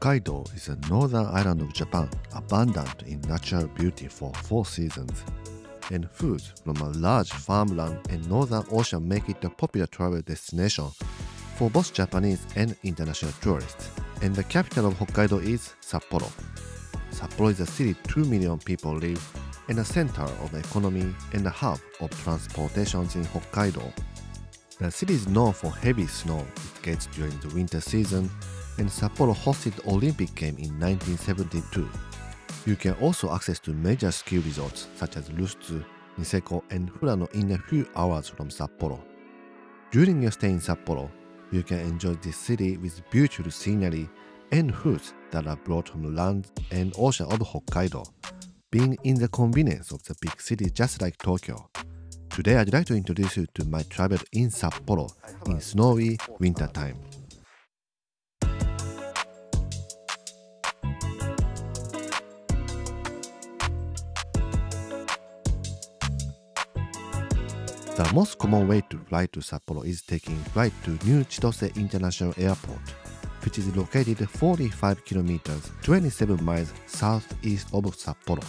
Hokkaido is a northern island of Japan abundant in natural beauty for four seasons. And foods from a large farmland and northern ocean make it a popular travel destination for both Japanese and international tourists. And the capital of Hokkaido is Sapporo. Sapporo is a city 2 million people live and a center of economy and a hub of transportations in Hokkaido. The city is known for heavy snow it gets during the winter season and Sapporo hosted Olympic Games in 1972. You can also access to major ski resorts such as Rusutsu, Niseko, and Furano in a few hours from Sapporo. During your stay in Sapporo, you can enjoy this city with beautiful scenery and foods that are brought from the land and ocean of Hokkaido, being in the convenience of the big city just like Tokyo. Today I'd like to introduce you to my travel in Sapporo in snowy winter time. The most common way to fly to Sapporo is taking flight to New Chitose International Airport, which is located 45 kilometers 27 miles southeast of Sapporo.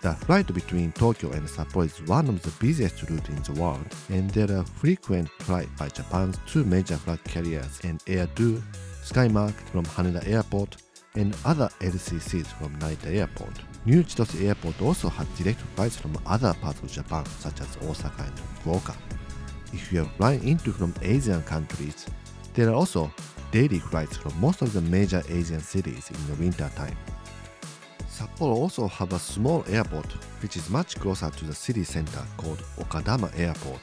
The flight between Tokyo and Sapporo is one of the busiest routes in the world, and there are frequent flights by Japan's two major flag carriers and Air Do, Skymark from Haneda Airport, and other LCCs from Narita Airport. New Chitose Airport also has direct flights from other parts of Japan, such as Osaka and Fukuoka. If you are flying into from Asian countries, there are also daily flights from most of the major Asian cities in the winter time. Sapporo also have a small airport which is much closer to the city center called Okadama Airport,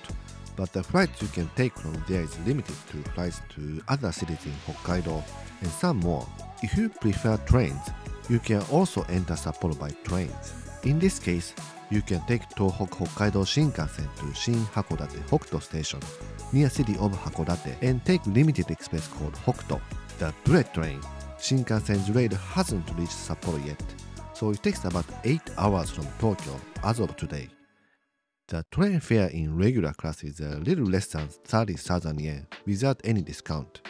but the flights you can take from there is limited to flights to other cities in Hokkaido and some more. If you prefer trains, you can also enter Sapporo by trains. In this case, you can take Tohoku Hokkaido Shinkansen to Shin Hakodate Hokuto Station near city of Hakodate and take limited express called Hokuto. The bullet train Shinkansen's rail hasn't reached Sapporo yet, so it takes about 8 hours from Tokyo as of today. The train fare in regular class is a little less than 30,000 yen without any discount.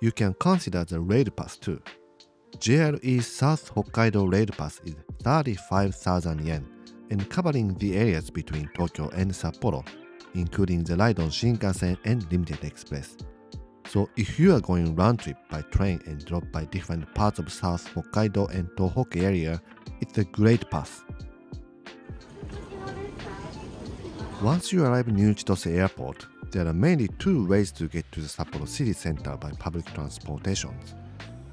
You can consider the rail pass too. JRE South Hokkaido Rail Pass is 35,000 yen and covering the areas between Tokyo and Sapporo, including the ride Shinkansen and Limited Express. So if you are going round trip by train and drop by different parts of South Hokkaido and Tohoku area, it's a great pass. Once you arrive New Chitose Airport, there are mainly two ways to get to the Sapporo city center by public transportations.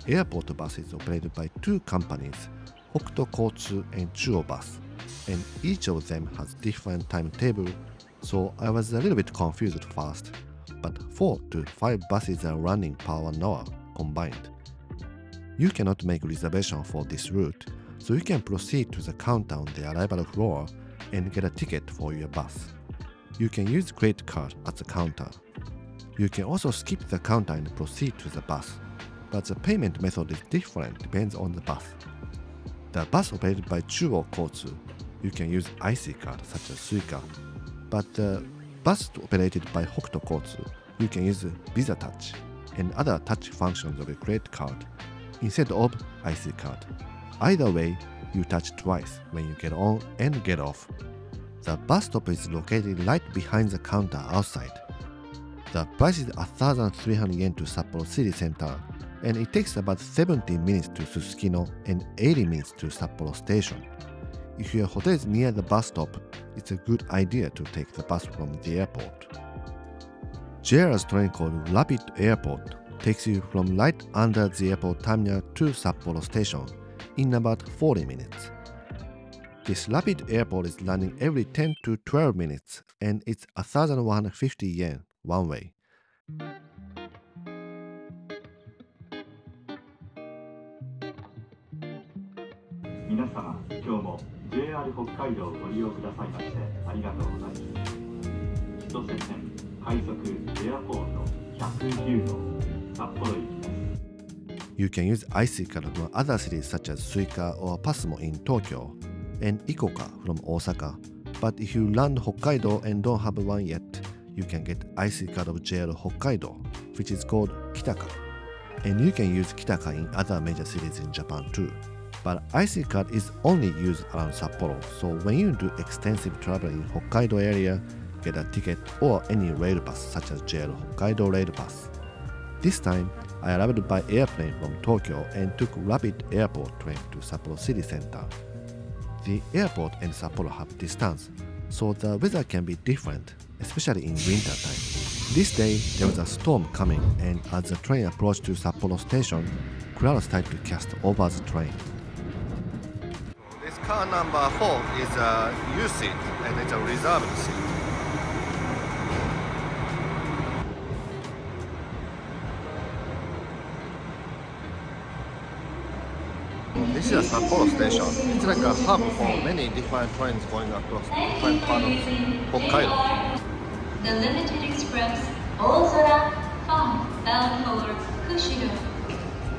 Airport bus is operated by two companies, Hokuto Kotsu and Chuo Bus, and each of them has different timetable, so I was a little bit confused at first, but 4 to 5 buses are running per one hour combined. You cannot make reservation for this route, so you can proceed to the counter on the arrival floor and get a ticket for your bus. You can use credit card at the counter. You can also skip the counter and proceed to the bus but the payment method is different depends on the bus. The bus operated by Chuo Kotsu, you can use IC card such as Suica, but the bus operated by Hokuto Kotsu, you can use Visa Touch and other touch functions of a credit card instead of IC card. Either way, you touch twice when you get on and get off. The bus stop is located right behind the counter outside. The price is 1,300 yen to Sapporo City Center and it takes about 70 minutes to Susukino and 80 minutes to Sapporo Station. If your hotel is near the bus stop, it's a good idea to take the bus from the airport. JR's train called Rapid Airport takes you from right under the airport terminal to Sapporo Station in about 40 minutes. This rapid airport is running every 10 to 12 minutes and it's 1150 yen one way. 皆様今日も JR 北海道をご利用くださいましてありがとうございます千歳線快速エアポート109号札幌行きです You can use IC card from other cities such as Suica or Pasmo in Tokyo and Ikoka from Osaka. But if you land Hokkaido and don't have one yet, you can get IC card of JR Hokkaido, which is called Kitaka. and you can use Kitaka in other major cities in Japan too. But IC card is only used around Sapporo, so when you do extensive travel in Hokkaido area, get a ticket or any rail pass such as JR Hokkaido Rail Pass. This time, I arrived by airplane from Tokyo and took rapid airport train to Sapporo city center. The airport and Sapporo have distance, so the weather can be different, especially in winter time. This day, there was a storm coming, and as the train approached to Sapporo station, clouds started to cast over the train. Car number 4 is a U seat, and it's a reserved seat. This is a Sapporo station. It's like a hub for many different trains going across different parts of Hokkaido. The Limited Express Ozora 5 bound for Kushiro.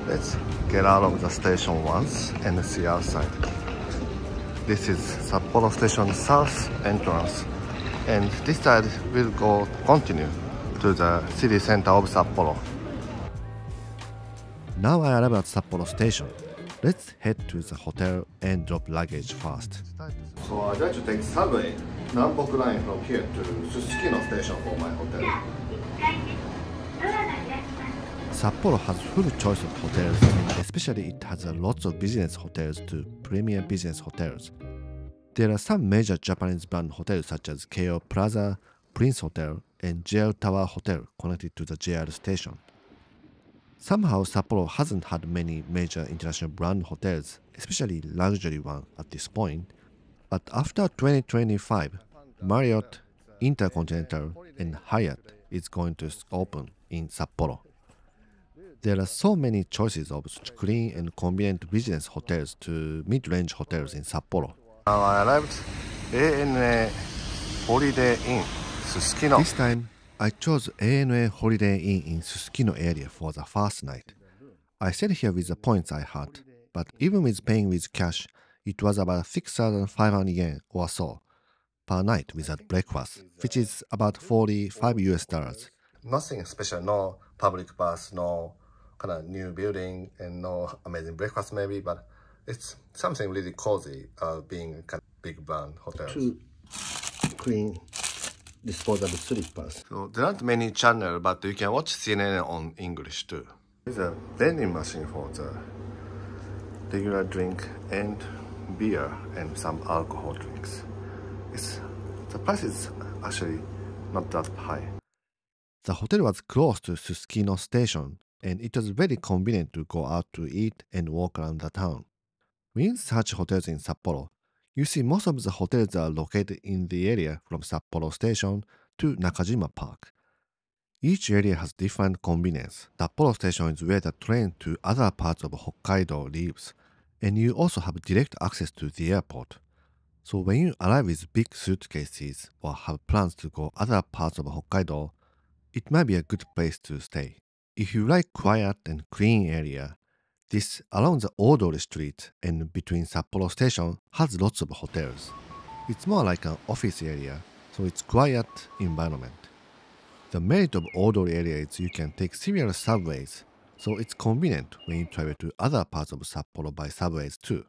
Let's get out of the station once and see outside. This is Sapporo Station South entrance and this side will go continue to the city center of Sapporo. Now I arrive at Sapporo Station. Let's head to the hotel and drop luggage first. So I'd like to take subway Nambok line from here to Susukino station for my hotel. Sapporo has full choice of hotels, and especially it has a lots of business hotels to premier business hotels. There are some major Japanese brand hotels such as Keio Plaza, Prince Hotel, and JR Tower Hotel connected to the JR station. Somehow Sapporo hasn't had many major international brand hotels, especially luxury one at this point. But after 2025, Marriott, Intercontinental, and Hyatt is going to open in Sapporo. There are so many choices of clean and convenient business hotels to mid-range hotels in Sapporo. I arrived ANA Holiday Inn, Susukino. This time, I chose ANA Holiday Inn in Susukino area for the first night. I stayed here with the points I had, but even with paying with cash, it was about 6,500 yen or so per night without breakfast, which is about 45 US dollars. Nothing special, no public bus, no kind of new building, and no amazing breakfast maybe, but it's something really cozy uh, being kind of big brand hotel. Two clean disposable slippers. So there aren't many channels, but you can watch CNN on English too. There's a vending machine for the regular drink and beer and some alcohol drinks. It's, the price is actually not that high. The hotel was close to Susukino station and it was very convenient to go out to eat and walk around the town. When such hotels in Sapporo, you see most of the hotels are located in the area from Sapporo Station to Nakajima Park. Each area has different convenience. Sapporo Station is where the train to other parts of Hokkaido leaves, and you also have direct access to the airport. So when you arrive with big suitcases or have plans to go other parts of Hokkaido, it might be a good place to stay. If you like quiet and clean area, this along the Odori Street and between Sapporo Station has lots of hotels. It's more like an office area, so it's quiet environment. The merit of Odori area is you can take several subways, so it's convenient when you travel to other parts of Sapporo by subways too.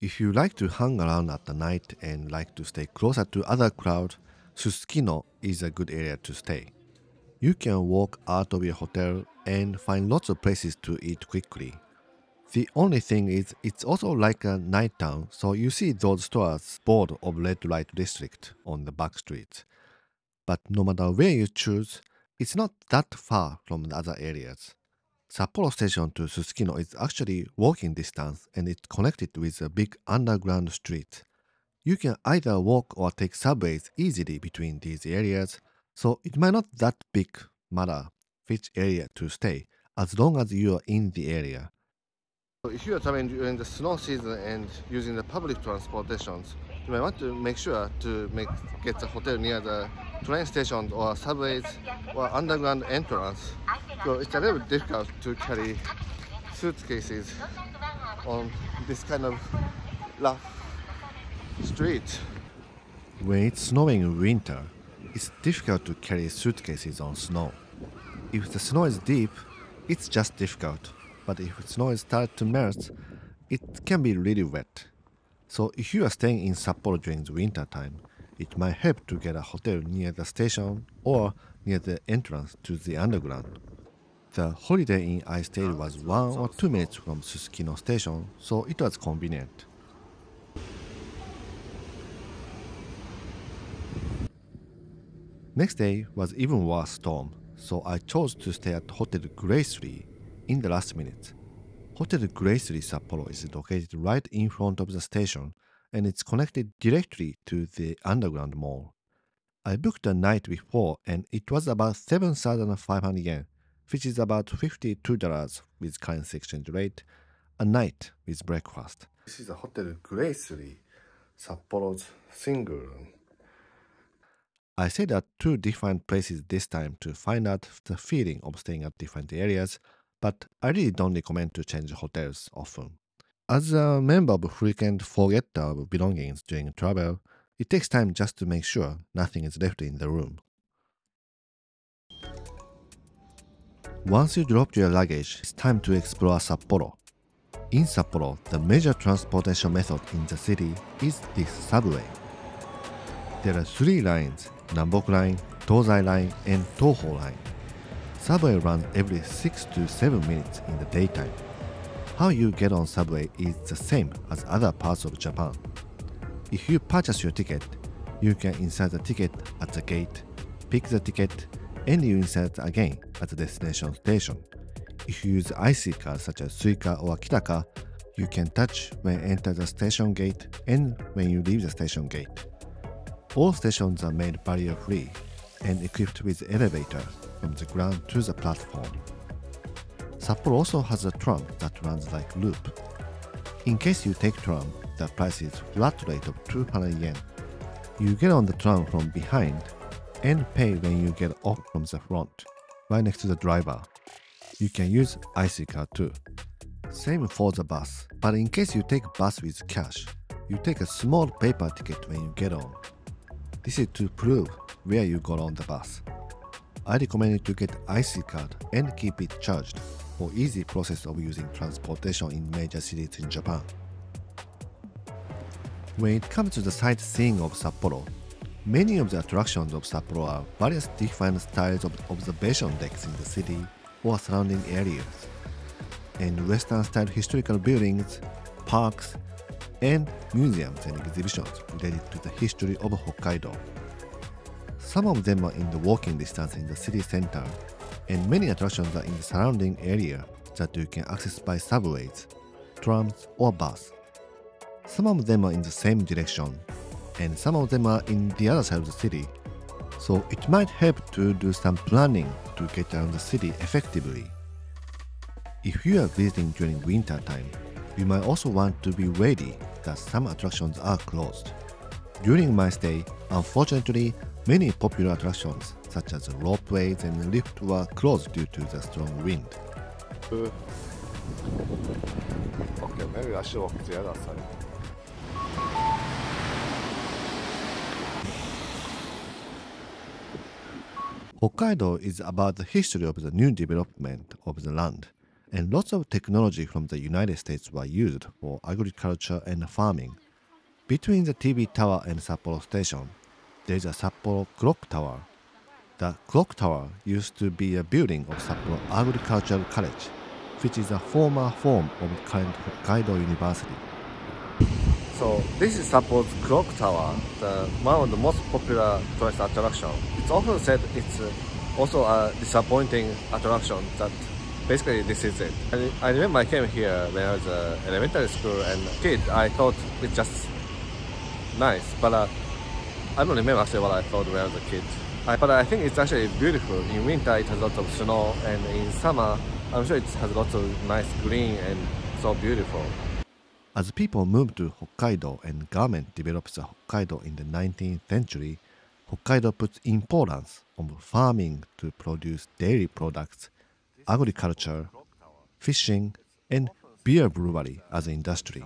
If you like to hang around at the night and like to stay closer to other crowds, Susukino is a good area to stay. You can walk out of your hotel and find lots of places to eat quickly. The only thing is, it's also like a night town, so you see those stores board of red light district on the back streets. But no matter where you choose, it's not that far from the other areas. Sapporo Station to Susukino is actually walking distance and it's connected with a big underground street. You can either walk or take subways easily between these areas, so it might not that big matter which area to stay as long as you are in the area. So if you are traveling during the snow season and using the public transportations, you might want to make sure to make get a hotel near the train station or subways or underground entrance. So it's a little difficult to carry suitcases on this kind of rough street. When it's snowing in winter, it's difficult to carry suitcases on snow. If the snow is deep, It's just difficult, but if snow starts to melt, it can be really wet. So if you are staying in Sapporo during the winter time, it might help to get a hotel near the station or near the entrance to the underground. The Holiday Inn I stayed was one or two minutes from Susukino station, so it was convenient. Next day was even worse storm, so I chose to stay at Hotel Gracery in the last minute. Hotel Gracery Sapporo is located right in front of the station and it's connected directly to the underground mall. I booked the night before and it was about 7,500 yen, which is about $52 with currency exchange rate, a night with breakfast. This is a Hotel Gracery, Sapporo's single. I stayed at two different places this time to find out the feeling of staying at different areas, but I really don't recommend to change hotels often. As a member of frequent forgetter of belongings during travel, it takes time just to make sure nothing is left in the room. Once you drop your luggage, it's time to explore Sapporo. In Sapporo, the major transportation method in the city is this subway. There are three lines Namboku Line, Tozai Line, and Toho Line. Subway runs every 6 to 7 minutes in the daytime. How you get on subway is the same as other parts of Japan. If you purchase your ticket, you can insert the ticket at the gate, pick the ticket, and you insert again at the destination station. If you use IC cards such as Suica or Kitaca, you can touch when enter the station gate and when you leave the station gate. All stations are made barrier free and equipped with elevator from the ground to the platform. Sapporo also has a tram that runs like loop. In case you take tram, the price is flat rate of 200 yen. You get on the tram from behind and pay when you get off from the front, right next to the driver. You can use IC card too. Same for the bus, but in case you take bus with cash, you take a small paper ticket when you get on. This is to prove where you got on the bus. I recommend you to get IC card and keep it charged for easy process of using transportation in major cities in Japan. When it comes to the sightseeing of Sapporo, many of the attractions of Sapporo are various different styles of observation decks in the city or surrounding areas, and Western style historical buildings, parks, and museums and exhibitions related to the history of Hokkaido. Some of them are in the walking distance in the city center, and many attractions are in the surrounding area that you can access by subways, trams, or bus. Some of them are in the same direction, and some of them are in the other side of the city, so it might help to do some planning to get around the city effectively. If you are visiting during winter time, you might also want to be ready that some attractions are closed. During my stay, unfortunately, many popular attractions such as the ropeways and lift were closed due to the strong wind. Okay, maybe I should walk to the other side. Hokkaido is about the history of the new development of the land and lots of technology from the United States were used for agriculture and farming. Between the TV tower and Sapporo station, there is a Sapporo Clock Tower. The clock tower used to be a building of Sapporo Agricultural College, which is a former form of current Hokkaido University. So this is Sapporo's clock tower, the, one of the most popular tourist attraction. It's often said it's uh, also a disappointing attraction that basically this is it. I, I remember I came here when I was uh, elementary school and kid. I thought it's just nice, but uh, I don't remember actually what I thought when I was a kid. I, but I think it's actually beautiful. In winter it has lots of snow, and in summer I'm sure it has lots of nice green and so beautiful. As people moved to Hokkaido and government developed the Hokkaido in the 19th century, Hokkaido puts importance on farming to produce dairy products agriculture, fishing, and beer brewery as an industry.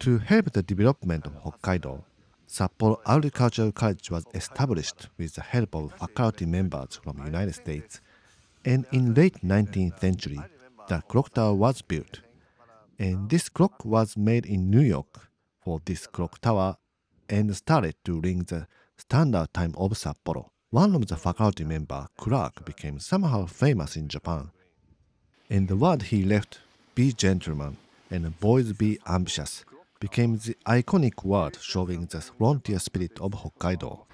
To help the development of Hokkaido, Sapporo Agricultural College was established with the help of faculty members from the United States, and in late 19th century, the clock tower was built. And this clock was made in New York for this clock tower and started to ring the standard time of Sapporo. One of the faculty member, Clark, became somehow famous in Japan. And the word he left, be gentleman and boys be ambitious, became the iconic word showing the frontier spirit of Hokkaido.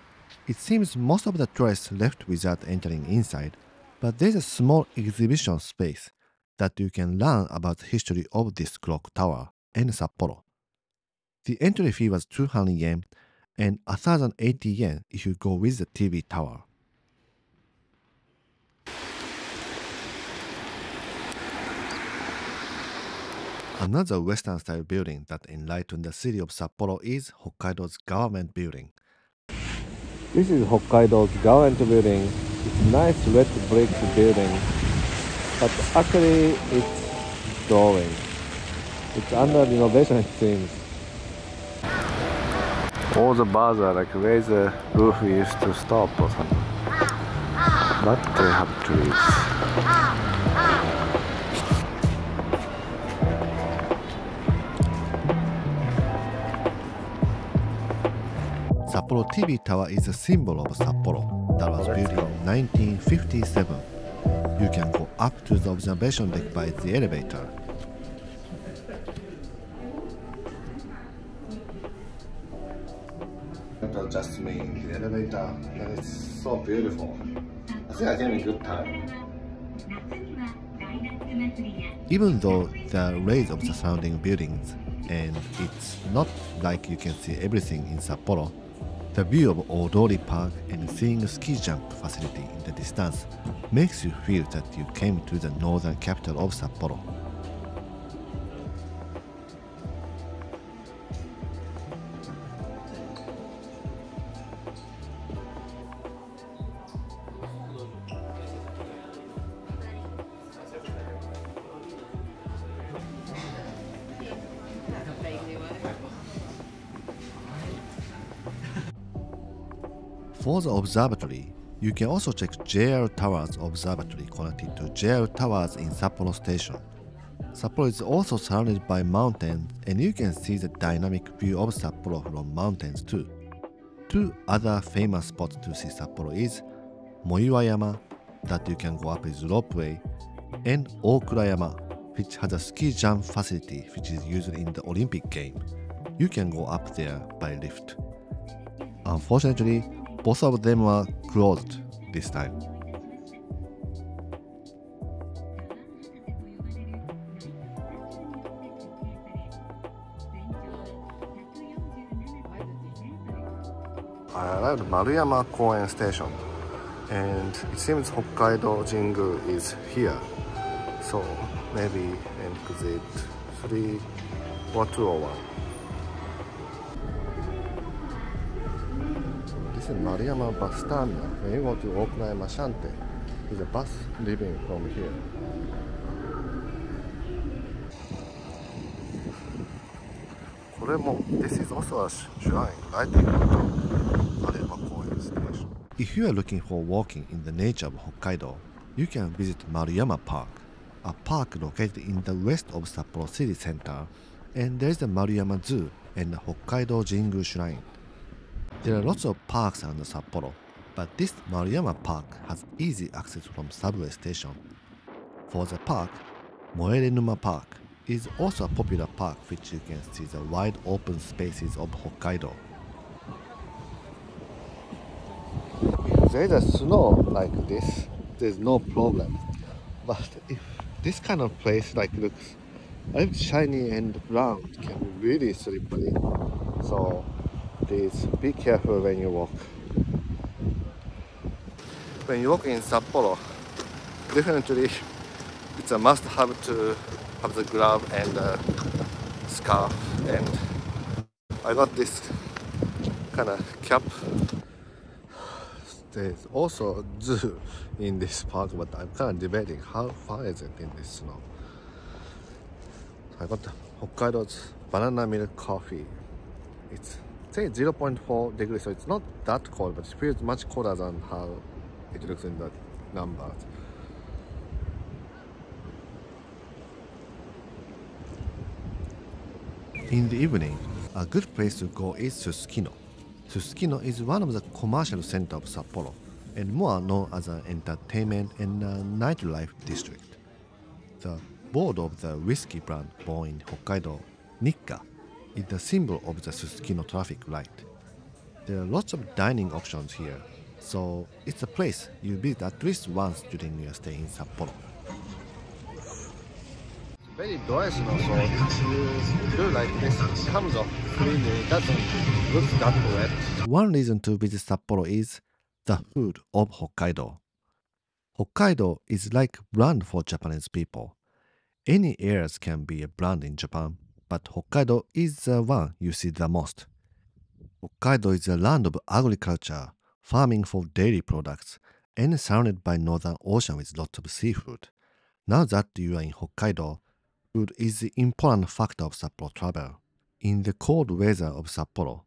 It seems most of the tourists left without entering inside, but there's a small exhibition space that you can learn about the history of this clock tower and Sapporo. The entry fee was 200 yen and 1080 yen if you go with the TV tower. Another Western style building that enlightened the city of Sapporo is Hokkaido's government building. This is Hokkaido's government building. It's a nice red brick building, but actually it's drawing. It's under renovation it seems. All the bars are like where the roof used to stop or something. But they have trees. Sapporo TV Tower is a symbol of Sapporo that was built in 1957. You can go up to the observation deck by the elevator. Just me in the elevator, and it's so beautiful. I think I had a good time. Even though the rays of the surrounding buildings and it's not like you can see everything in Sapporo, the view of Odori Park and seeing a ski jump facility in the distance makes you feel that you came to the northern capital of Sapporo. For the observatory, you can also check JR Towers Observatory connected to JR Towers in Sapporo Station. Sapporo is also surrounded by mountains and you can see the dynamic view of Sapporo from mountains too. Two other famous spots to see Sapporo is Moiwayama that you can go up with ropeway and Okurayama which has a ski jump facility which is used in the Olympic game. You can go up there by lift. Unfortunately, both of them were closed this time. I arrived Maruyama Koen Station and it seems Hokkaido Jingu is here. So maybe exit 3 or 201. This is Maruyama bus terminal. When you go to Okunayama Shante, there's a bus leaving from here. これも This is also a shrine right in front of Maruyama Koen Station. If you are looking for walking in the nature of Hokkaido, you can visit Maruyama Park, a park located in the west of Sapporo city center, and there is the Maruyama Zoo and the Hokkaido Jingu Shrine. There are lots of parks around Sapporo, but this Maruyama Park has easy access from subway station. For the park, Moerenuma Park is also a popular park which you can see the wide open spaces of Hokkaido. If there is snow like this, there's no problem. But if this kind of place like looks a little shiny and it can be really slippery. So please be careful when you walk. When you walk in Sapporo, definitely it's a must have to have the glove and the scarf and I got this kind of cap there's also a zoo in this park, but I'm kind of debating how far is it in this snow. I got Hokkaido's banana milk coffee. It's say 0.4 degrees, so it's not that cold, but it feels much colder than how it looks in the numbers. In the evening, a good place to go is Susukino. Susukino is one of the commercial centers of Sapporo and more known as an entertainment and nightlife district. The board of the whiskey brand born in Hokkaido, Nikka, is the symbol of the Susukino traffic light. There are lots of dining options here, so it's a place you visit at least once during your stay in Sapporo. Very dry snow, so you do like this comes off cleanly. It doesn't look that wet. One reason to visit Sapporo is the food of Hokkaido. Hokkaido is like brand for Japanese people. Any areas can be a brand in Japan, but Hokkaido is the one you see the most. Hokkaido is a land of agriculture, farming for dairy products, and surrounded by northern ocean with lots of seafood. Now that you are in Hokkaido, food is the important factor of Sapporo travel. In the cold weather of Sapporo,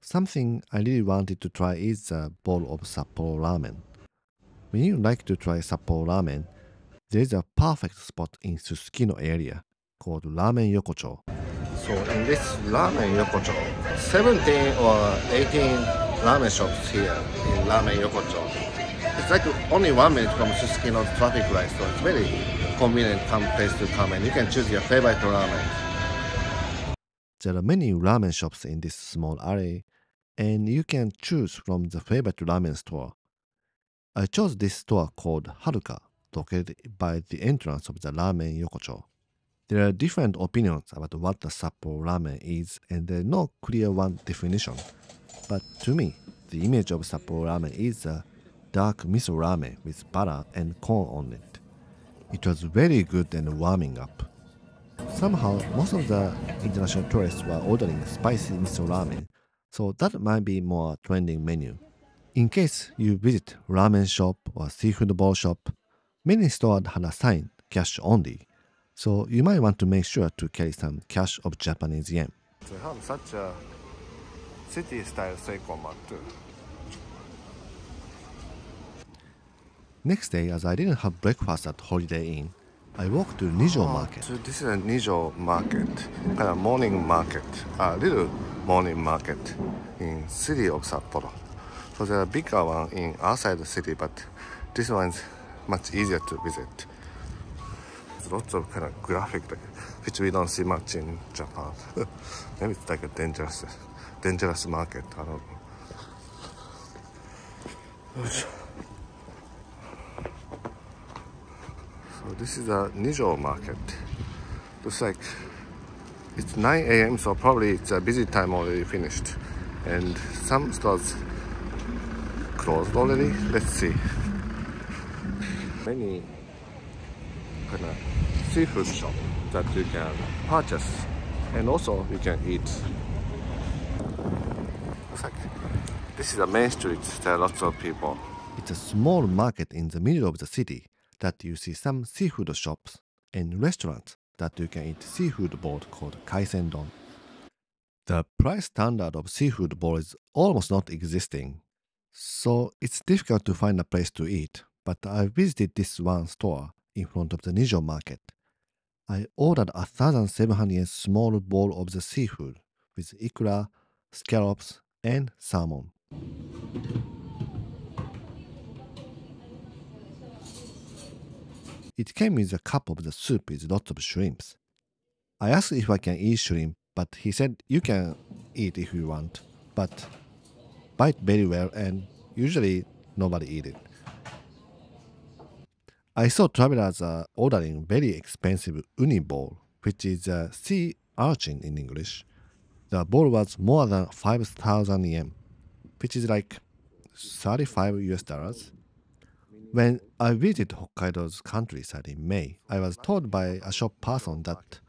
something I really wanted to try is a bowl of Sapporo ramen. When you like to try Sapporo ramen, there is a perfect spot in Susukino area called Ramen Yokocho. So in this ramen Yokocho, 17 or 18 ramen shops here in ramen Yokocho. It's like only one minute from Susukino's traffic light, so it's very convenient place to come and you can choose your favorite ramen. There are many ramen shops in this small area, and you can choose from the favorite ramen store. I chose this store called Haruka, located by the entrance of the ramen Yokocho. There are different opinions about what the Sapporo ramen is, and there's no clear one definition. But to me, the image of Sapporo ramen is a dark miso ramen with butter and corn on it. It was very good and warming up. Somehow, most of the international tourists were ordering spicy miso ramen, so that might be more trending menu. In case you visit ramen shop or seafood bowl shop, many stores had a sign cash only, so you might want to make sure to carry some cash of Japanese yen. They have such a city-style Seicomart too. Next day, as I didn't have breakfast at Holiday Inn, I walked to Nijo ah, Market. So this is a Nijo market, kind of morning market, a little morning market in city of Sapporo. So there are bigger one in outside the city, but this one is much easier to visit. Lots of kind of graphic, like, which we don't see much in Japan. Maybe it's like a dangerous, dangerous market. I don't know. So this is a Nijo market. Looks like it's 9 a.m. so probably it's a busy time already finished. And some stores closed already. Let's see. Many kind of seafood shop that you can purchase and also you can eat. This is a main street. There are lots of people. It's a small market in the middle of the city that you see some seafood shops and restaurants that you can eat seafood bowl called kaisendon. The price standard of seafood bowl is almost not existing, so it's difficult to find a place to eat. But I visited this one store in front of the Nijo market. I ordered a thousand seven hundred small bowl of the seafood with ikura, scallops, and salmon. It came with a cup of the soup with lots of shrimps. I asked if I can eat shrimp, but he said you can eat if you want, but bite very well and usually nobody eat it. I saw travelers are ordering very expensive uni bowl, which is uh, a sea urchin in English. The bowl was more than 5,000 yen, which is like 35 US dollars. When I visited Hokkaido's countryside in May, I was told by a shop person that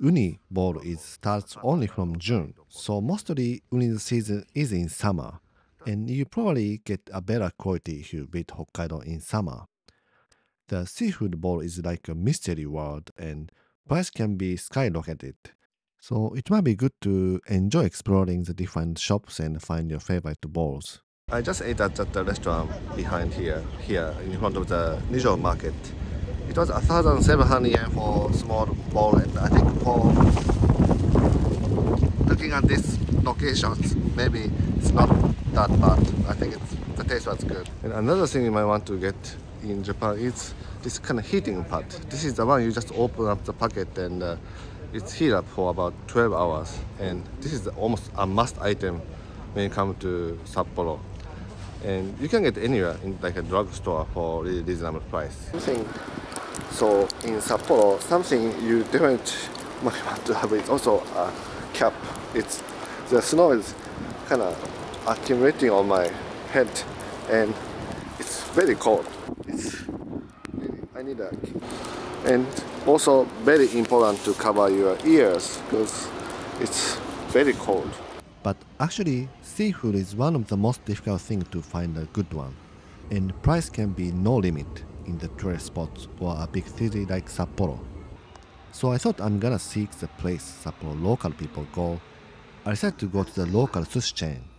uni bowl is starts only from June, so mostly uni season is in summer, and you probably get a better quality if you visit Hokkaido in summer. The seafood bowl is like a mystery world, and price can be skyrocketed. So it might be good to enjoy exploring the different shops and find your favorite bowls. I just ate at the restaurant behind here, here in front of the Nijo market. It was 1,700 yen for small bowl and I think for looking at these locations, maybe it's not that bad. I think the taste was good. And another thing you might want to get in Japan is this kind of heating pot. This is the one you just open up the packet and uh, it's heat up for about 12 hours. And this is almost a must item when you come to Sapporo. And you can get anywhere in like a drugstore for really reasonable price. Something, so in Sapporo, something you definitely might want to have is also a cap. It's the snow is kind of accumulating on my head and very cold. It's I need a and also very important to cover your ears because it's very cold. But actually, seafood is one of the most difficult things to find a good one, and price can be no limit in the tourist spots or a big city like Sapporo. So I thought I'm gonna seek the place Sapporo local people go. I decided to go to the local sushi chain.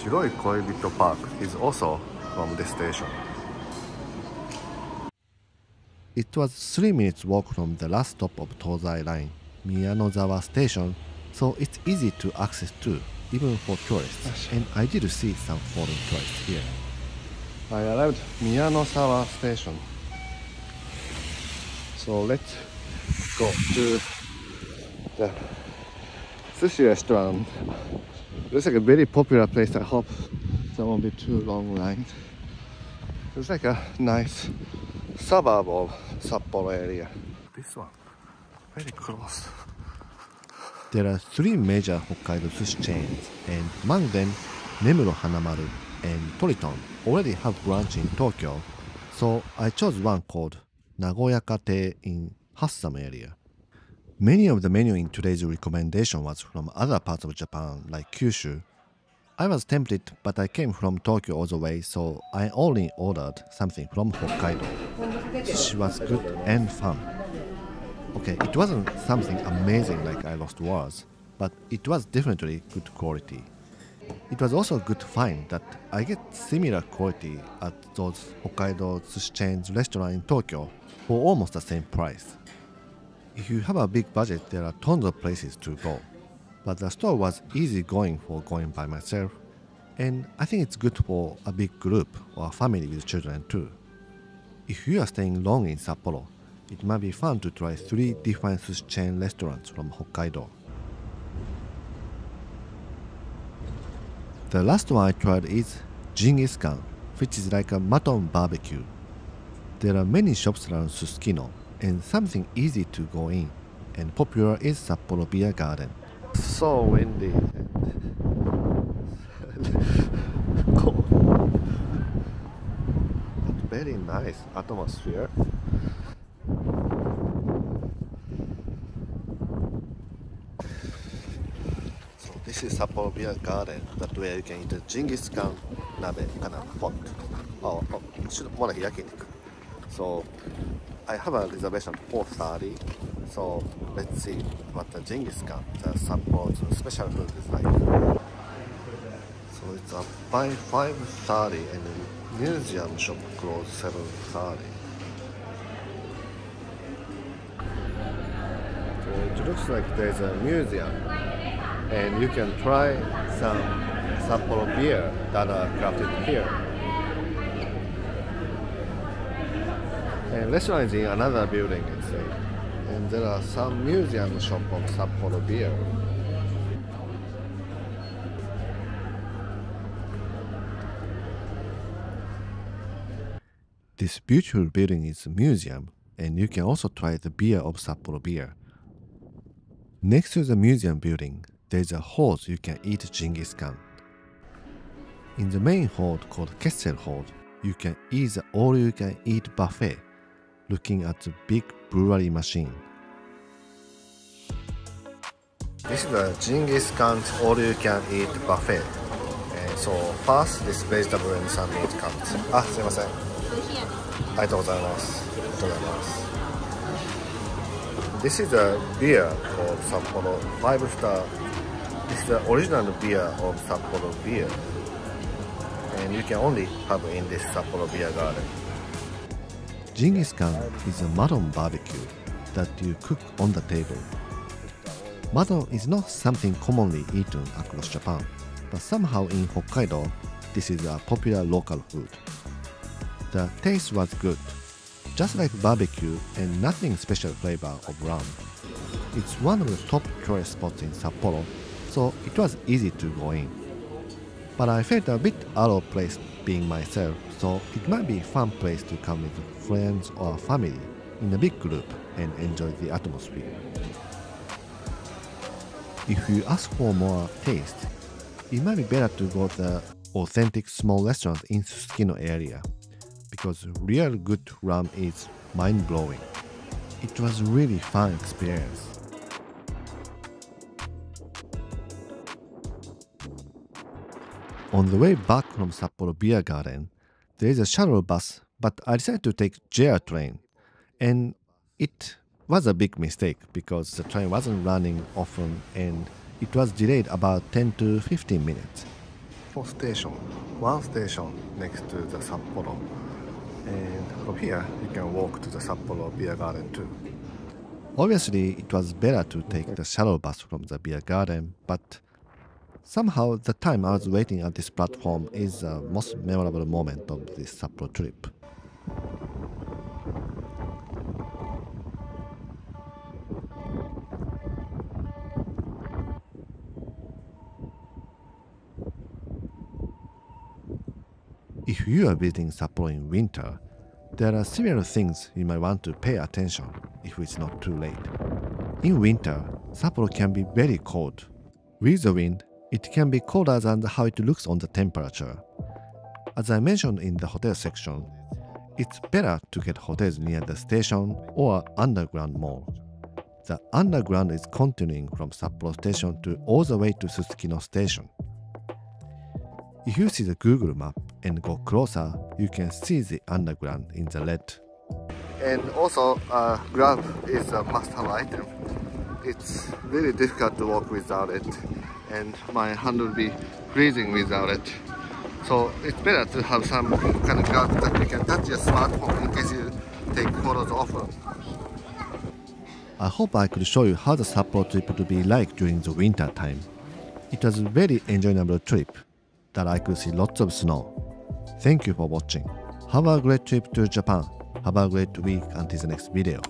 Shiroi Koibito Park is also from the station. It was 3 minutes walk from the last stop of Tozai Line, Miyanozawa Station, so it's easy to access to, even for tourists. And I did see some foreign tourists here. I arrived Miyanozawa Station. So let's go to the sushi restaurant. Looks like a very popular place. I hope there won't be too long line. It's like a nice suburb of Sapporo area. This one, very close. There are three major Hokkaido sushi chains, and among them, Nemuro Hanamaru and Toriton already have branch in Tokyo, so I chose one called Nagoyakatei in Hassamu area. Many of the menu in today's recommendation was from other parts of Japan, like Kyushu. I was tempted, but I came from Tokyo all the way, so I only ordered something from Hokkaido. Sushi was good and fun. Okay, it wasn't something amazing like I Lost Wars, but it was definitely good quality. It was also good to find that I get similar quality at those Hokkaido sushi chains restaurant in Tokyo for almost the same price. If you have a big budget, there are tons of places to go. But the store was easy going for going by myself, and I think it's good for a big group or a family with children too. If you are staying long in Sapporo, it might be fun to try three different sushi chain restaurants from Hokkaido. The last one I tried is Genghis Khan, which is like a mutton barbecue. There are many shops around Susukino and something easy to go in, and popular is Sapporo Beer Garden. So windy. Cold. But very nice atmosphere. So this is Sapporo Beer Garden. That where you can eat the Genghis Khan nabe of pot. Oh, oh like yakiniku. So I have a reservation for 30. So let's see what the Genghis Khan, the special food is like. So it's a by 5.30 and the museum shop closed 7.30. So it looks like there's a museum and you can try some Sapporo beer that are crafted here. And restaurant is in another building. And there are some museum shop of Sapporo beer. This beautiful building is a museum, and you can also try the beer of Sapporo beer. Next to the museum building, there's a hall you can eat Genghis Khan. In the main hall called Kessel Hall, you can eat the all-you-can-eat buffet, looking at the big brewery machine. This is a Genghis Khan's all-you-can-eat buffet. So first, this vegetable and some meat comes. Ah, this is a beer of Sapporo 5 star. This is the original beer of Sapporo beer. And you can only have in this Sapporo beer garden. Genghis is a mutton barbecue that you cook on the table. Madon is not something commonly eaten across Japan, but somehow in Hokkaido, this is a popular local food. The taste was good, just like barbecue and nothing special flavor of ram. It's one of the top tourist spots in Sapporo, so it was easy to go in. But I felt a bit out of place being myself, so it might be a fun place to come with friends or family in a big group and enjoy the atmosphere. If you ask for more taste, it might be better to go to the authentic small restaurant in Susukino area because real good ram is mind-blowing. It was really fun experience. On the way back from Sapporo Beer Garden, there is a shuttle bus, but I decided to take JR train. And it was a big mistake because the train wasn't running often and it was delayed about 10 to 15 minutes. Four station, one station next to the Sapporo. And from here, you can walk to the Sapporo Beer Garden too. Obviously, it was better to take the shuttle bus from the beer garden, but Somehow, the time I was waiting at this platform is the most memorable moment of this Sapporo trip. If you are visiting Sapporo in winter, there are several things you might want to pay attention if it's not too late. In winter, Sapporo can be very cold. With the wind, it can be colder than how it looks on the temperature. As I mentioned in the hotel section, it's better to get hotels near the station or underground mall. The underground is continuing from Sapporo station to all the way to Susukino station. If you see the Google map and go closer, you can see the underground in the red. And also, uh, Grab is a must-have item. It's really difficult to walk without it and my hand will be freezing without it. So it's better to have some kind of glove that you can touch your smartphone in case you take photos often. I hope I could show you how the Sapporo trip would be like during the winter time. It was a very enjoyable trip that I could see lots of snow. Thank you for watching. Have a great trip to Japan. Have a great week until the next video.